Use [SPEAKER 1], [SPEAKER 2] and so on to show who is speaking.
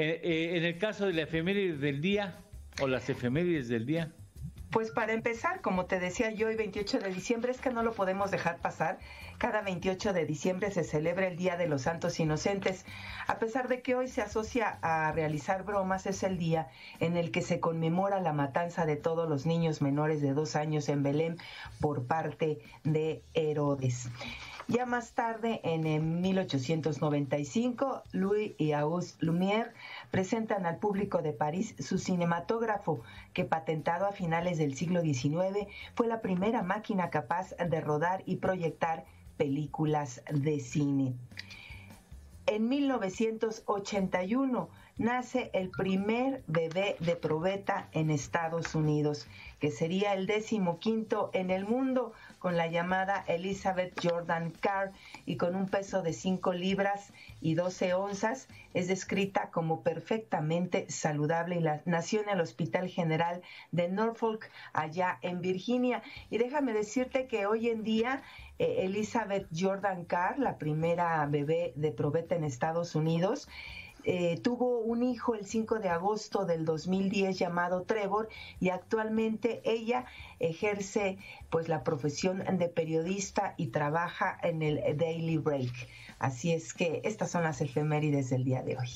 [SPEAKER 1] Eh, eh, en el caso de la efeméride del día, o las efemérides del día.
[SPEAKER 2] Pues para empezar, como te decía yo, hoy 28 de diciembre es que no lo podemos dejar pasar. Cada 28 de diciembre se celebra el Día de los Santos Inocentes. A pesar de que hoy se asocia a realizar bromas, es el día en el que se conmemora la matanza de todos los niños menores de dos años en Belén por parte de Herodes. Ya más tarde, en 1895, Louis y Auguste Lumière presentan al público de París su cinematógrafo, que patentado a finales del siglo XIX fue la primera máquina capaz de rodar y proyectar películas de cine. En 1981 nace el primer bebé de probeta en Estados Unidos, que sería el décimo quinto en el mundo, con la llamada Elizabeth Jordan Carr y con un peso de 5 libras y 12 onzas. Es descrita como perfectamente saludable y la, nació en el Hospital General de Norfolk, allá en Virginia. Y déjame decirte que hoy en día eh, Elizabeth Jordan Carr, la primera bebé de probeta en Estados Unidos, eh, tuvo un hijo el 5 de agosto del 2010 llamado Trevor y actualmente ella ejerce pues la profesión de periodista y trabaja en el Daily Break. Así es que estas son las efemérides del día de hoy.